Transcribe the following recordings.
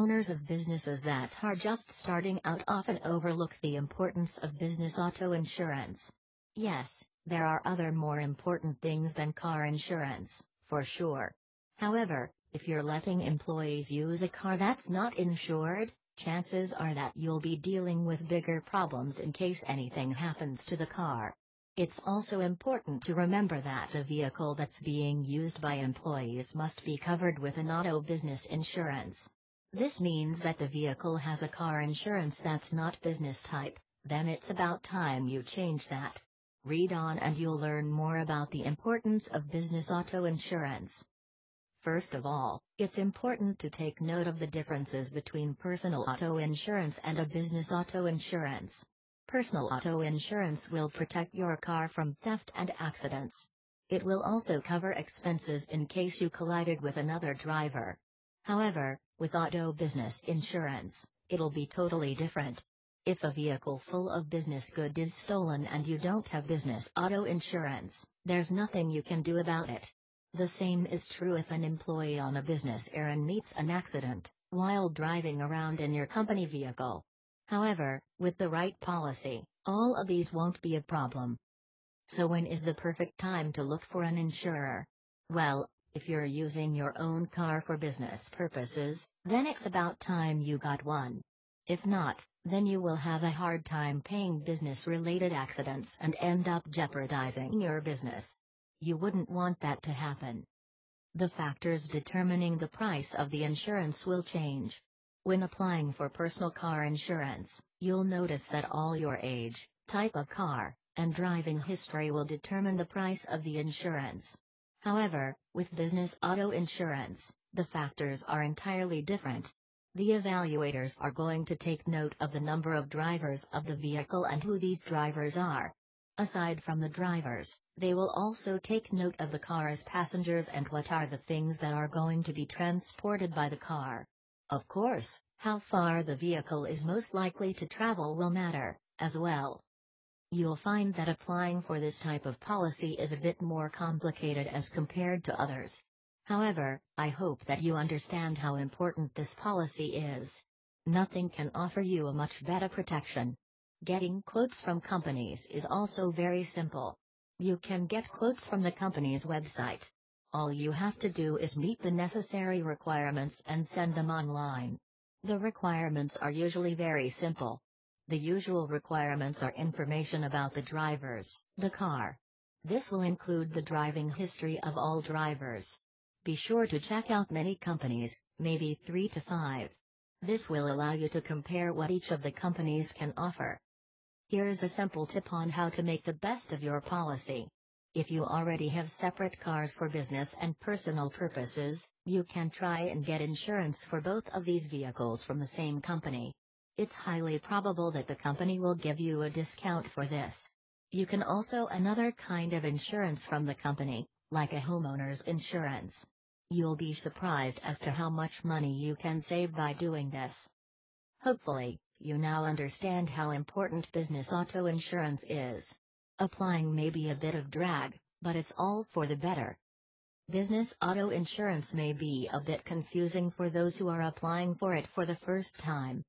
Owners of businesses that are just starting out often overlook the importance of business auto insurance. Yes, there are other more important things than car insurance, for sure. However, if you're letting employees use a car that's not insured, chances are that you'll be dealing with bigger problems in case anything happens to the car. It's also important to remember that a vehicle that's being used by employees must be covered with an auto business insurance. This means that the vehicle has a car insurance that's not business type, then it's about time you change that. Read on and you'll learn more about the importance of business auto insurance. First of all, it's important to take note of the differences between personal auto insurance and a business auto insurance. Personal auto insurance will protect your car from theft and accidents. It will also cover expenses in case you collided with another driver. However, with auto business insurance, it'll be totally different. If a vehicle full of business goods is stolen and you don't have business auto insurance, there's nothing you can do about it. The same is true if an employee on a business errand meets an accident while driving around in your company vehicle. However, with the right policy, all of these won't be a problem. So when is the perfect time to look for an insurer? Well, if you're using your own car for business purposes, then it's about time you got one. If not, then you will have a hard time paying business related accidents and end up jeopardizing your business. You wouldn't want that to happen. The factors determining the price of the insurance will change. When applying for personal car insurance, you'll notice that all your age, type of car, and driving history will determine the price of the insurance. However, with business auto insurance, the factors are entirely different. The evaluators are going to take note of the number of drivers of the vehicle and who these drivers are. Aside from the drivers, they will also take note of the car's passengers and what are the things that are going to be transported by the car. Of course, how far the vehicle is most likely to travel will matter, as well. You'll find that applying for this type of policy is a bit more complicated as compared to others. However, I hope that you understand how important this policy is. Nothing can offer you a much better protection. Getting quotes from companies is also very simple. You can get quotes from the company's website. All you have to do is meet the necessary requirements and send them online. The requirements are usually very simple. The usual requirements are information about the drivers, the car. This will include the driving history of all drivers. Be sure to check out many companies, maybe 3 to 5. This will allow you to compare what each of the companies can offer. Here's a simple tip on how to make the best of your policy. If you already have separate cars for business and personal purposes, you can try and get insurance for both of these vehicles from the same company. It's highly probable that the company will give you a discount for this. You can also another kind of insurance from the company, like a homeowner's insurance. You'll be surprised as to how much money you can save by doing this. Hopefully, you now understand how important business auto insurance is. Applying may be a bit of drag, but it's all for the better. Business auto insurance may be a bit confusing for those who are applying for it for the first time.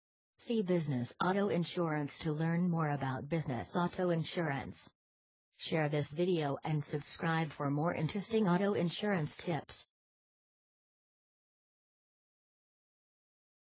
See Business Auto Insurance to learn more about business auto insurance. Share this video and subscribe for more interesting auto insurance tips.